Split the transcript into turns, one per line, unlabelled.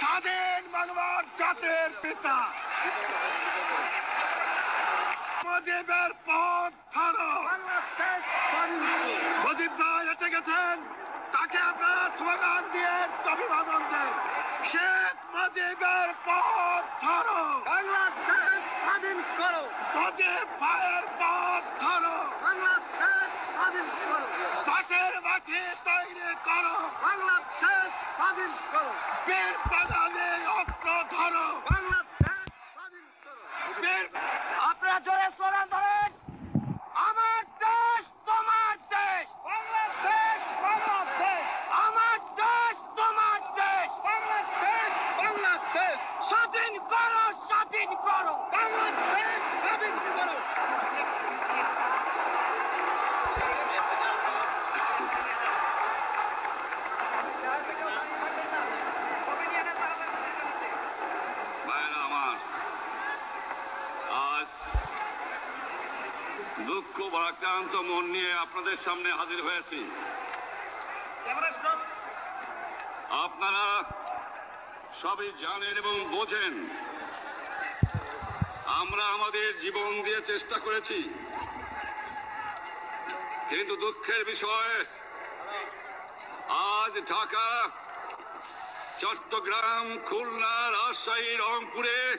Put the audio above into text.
স্বাধীন বাংলার জাতির পিতা। মুজিবের পথ ধরো মুজিব ভাই এসে গেছেন। তাকে আপনারা স্লোগান দিয়ে অভিবাদন দেন। শেখ মুজিবের পথ ধরো
বাংলাদেশ স্বাধীন করো।
মুজিব ভাইয়ের পথ ধরো
বাংলাদেশ স্বাধীন করো।
পাশের মাঠে তৈরি করো।
বাংলাদেশ স্বাধীন করো।
বীর
করো। আপনারা জোরে স্লোগান আমার দেশ তোমার দেশ। আমার দেশ তোমার দেশ। স্বাধীন করো স্বাধীন করো। বাংলাদেশ স্বাধীন করো
ভাইরা আমার আজ দুঃখ ভারাক্রান্ত মন নিয়ে আপনাদের সামনে হাজির হয়েছি। আপনারা সবই জানেন এবং বোঝেন। আমরা আমাদের জীবন দিয়ে চেষ্টা করেছি। কিন্তু দুঃখের বিষয়, আজ ঢাকা, চট্টগ্রাম, খুলনা, রাজশাহী, রংপুরে